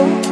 So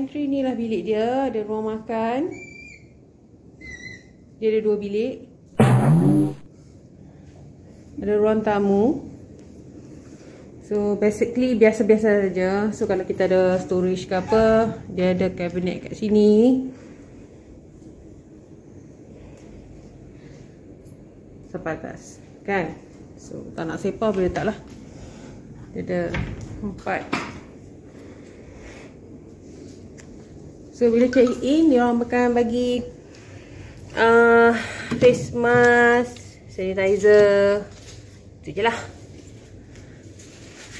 pantry ni lah bilik dia. Ada ruang makan. Dia ada dua bilik. Ada ruang tamu. So basically biasa-biasa saja. So kalau kita ada storage ke apa Dia ada cabinet kat sini. Sampai atas Kan? So tak nak sepah boleh tak lah. Dia ada empat So bila check in dia orang akan bagi uh, face mask, sanitizer. Itu je lah.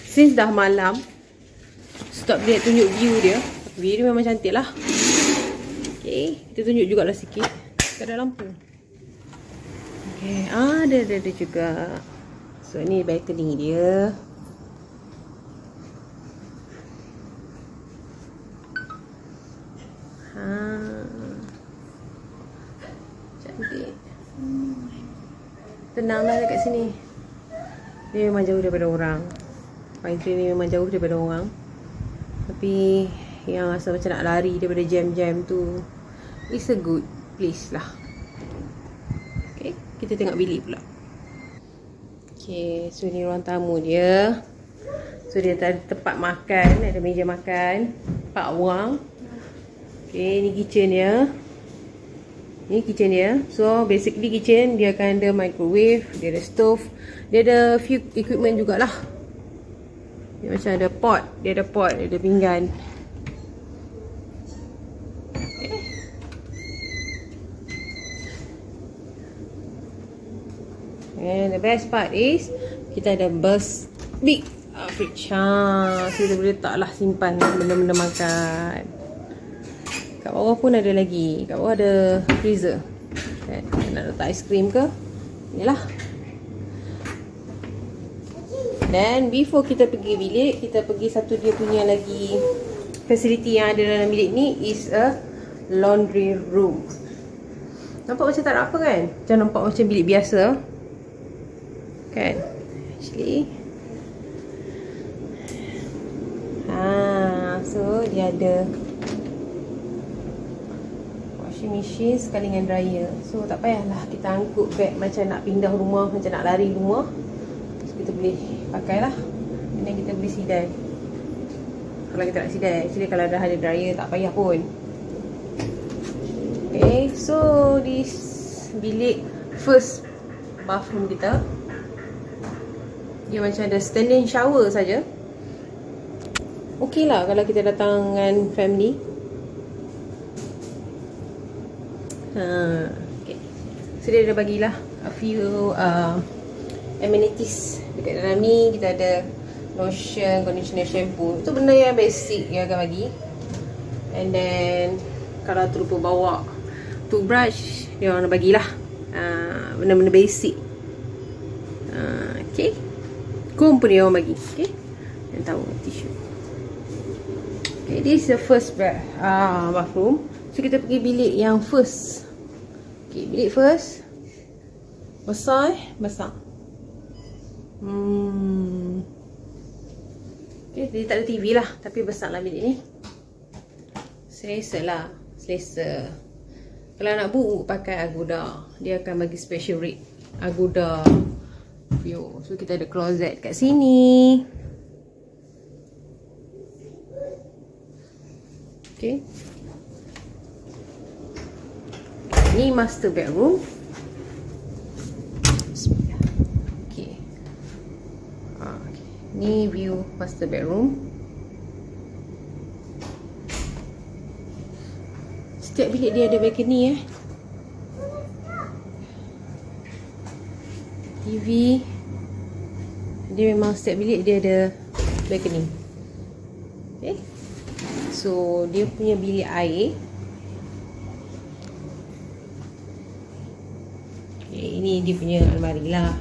Since dah malam stop dia tunjuk view dia. View dia memang cantik lah. Okay, kita tunjuk jugalah sikit. Tak ada lampu. Okay, ah, ada, ada, ada juga. So ni balcony dia. Tenang lah dekat sini. Dia memang jauh daripada orang. Pine tree ni memang jauh daripada orang. Tapi Yang rasa macam nak lari daripada jam-jam tu It's a good place lah. Okay Kita tengok bilik pula. Okay So ni ruang tamu dia. So dia ada tempat makan Ada meja makan. Empat orang Okay ni kitchen dia Ni kitchen dia. So basically kitchen dia akan ada microwave, dia ada stove, dia ada few equipment jugalah. Dia macam ada pot, dia ada pot, dia ada pinggan. And the best part is kita ada bus big uh, fridge. Ha, so kita boleh letaklah simpan benda-benda makan. Kat bawah pun ada lagi. Kat bawah ada freezer. Kan? Nak letak aiskrim ke? Inilah. Dan before kita pergi bilik, kita pergi satu dia punya lagi facility yang ada dalam bilik ni is a laundry room. Nampak macam tak ada apa kan? Macam nampak macam bilik biasa. Kan? Actually. Ha, so dia ada washing machine sekali dengan dryer. So tak payahlah kita angkut beg macam nak pindah rumah, macam nak lari rumah. So kita boleh pakailah. Dan kita boleh sidai. Kalau kita nak sidai, actually kalau dah ada dryer tak payah pun. Okay, so this bilik first bathroom kita dia macam ada standing shower saja. Okey lah kalau kita datang dengan family. Ha, okay. So dia ada bagilah a few uh, amenities dekat dalam ni kita ada lotion, conditioner, shampoo. Itu benda yang basic yang akan bagi. And then kalau terlupa bawa toothbrush dia orang nak bagilah. Uh, benda-benda basic. Uh, okay. Kum pun dia orang bagi. Okay. Dan tahu tisu. Okay, this is the first bath, uh, bathroom. So kita pergi bilik yang first. Okay, bilik first. Besar eh? Besar. Hmm. Okay, dia tak ada TV lah. Tapi besar lah bilik ni. Selesa lah. Selesa. Kalau nak book, pakai Agoda. Dia akan bagi special rate. Agoda. View. So kita ada closet kat sini. Okay. Ni master bedroom. Okay. Ah, okay. Ni view master bedroom. Setiap bilik dia ada balcony eh. TV dia memang setiap bilik dia ada balcony okay. so dia punya bilik air ini dia punya almari lah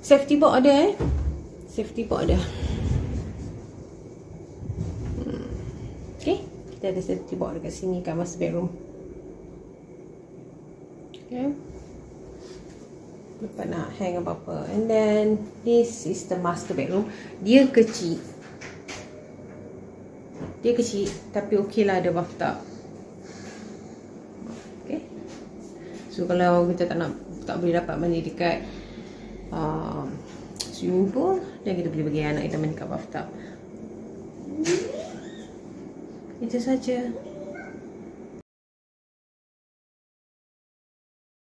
safety box ada eh safety box ada hmm. okay kita ada safety box dekat sini kat master bedroom Okay. Lepas nak hang apa-apa. And then, this is the master bedroom. Dia kecil. Dia kecil. Tapi okey lah ada bathtub. Okay. So, kalau kita tak nak, tak boleh dapat mandi dekat uh, swimming pool, dan kita boleh bagi anak kita mandi dekat bathtub. Itu saja.